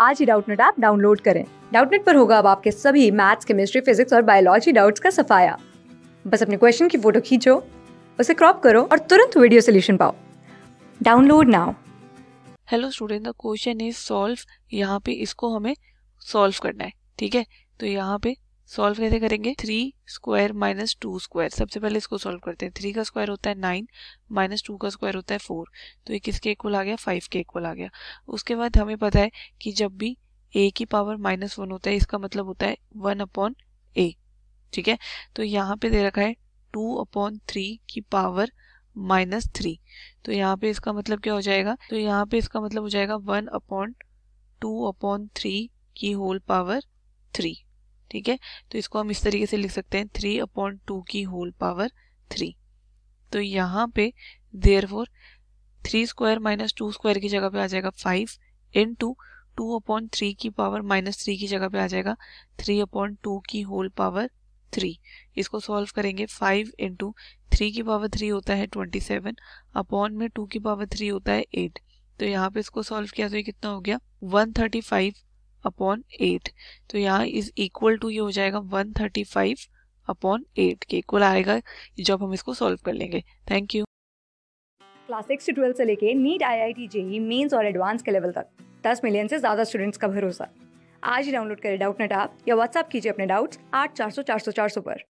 आज ही Doubtnut app download करें। डाउटनेट पर होगा अब आपके सभी मैथ्स, केमिस्ट्री, फिजिक्स और बायोलॉजी डाउट्स का सफाया। बस अपने क्वेश्चन की फ़ोटो खींचो, उसे क्रॉप करो और तुरंत वीडियो सोल्यूशन पाओ। Download now. Hello student the question is solve यहाँ पे इसको हमें सॉल्व करना है, ठीक है? तो यहाँ पे सॉल्व कैसे करेंगे? Three square minus two square सबसे पहले इसको सॉल्व करते हैं. थ्री का स्क्वायर होता है नाइन माइनस टू का स्क्वायर होता है फोर तो ये किसके इक्वल आ गया? फाइव के इक्वल आ गया. उसके बाद हमें पता है कि जब भी ए की पावर माइनस वन होता है, इसका मतलब होता है वन अपॉन ए ठीक है? तो यहाँ पे दे रखा है टू अपॉन थ्री की पावर माइनस थ्री तो यहाँ पे इसका मतलब क्या हो जाएगा? तो यहाँ पे इसका मतलब हो जाएगा one upon two upon three की होल पावर थ्री ठीक है? तो इसको हम इस तरीके से लिख सकते हैं थ्री अपॉन टू की होल पावर थ्री तो यहाँ पे there four three square minus two square की जगह पे आ जाएगा five in two two upon three की पावर माइनस थ्री की जगह पे आ जाएगा थ्री अपॉन टू की होल पावर थ्री इसको सॉल्व करेंगे फाइव इंटू थ्री की पावर थ्री होता है ट्वेंटी सेवन अपॉन में टू की पावर थ्री होता है एट तो यहाँ पे इसको सॉल्व किया तो ये कितना हो गया? One thirty five upon eight तो यहाँ इज़ इक्वल टू ये हो जाएगा one thirty five upon eight के इक्वल आएगा जब हम इसको सॉल्व कर लेंगे. थैंक यू क्लास सिक्स से ट्वेल्थ से लेके NEET I I T JEE mains और एडवांस के लेवल तक. दस मिलियन से ज़्यादा स्टूडेंट्स का भरोसा. आज ही डाउनलोड करें डाउट नेट ऐप या व्हाट्सअप कीजिए अपने डाउट्स आठ चार सौ चार सौ चार सौ पर.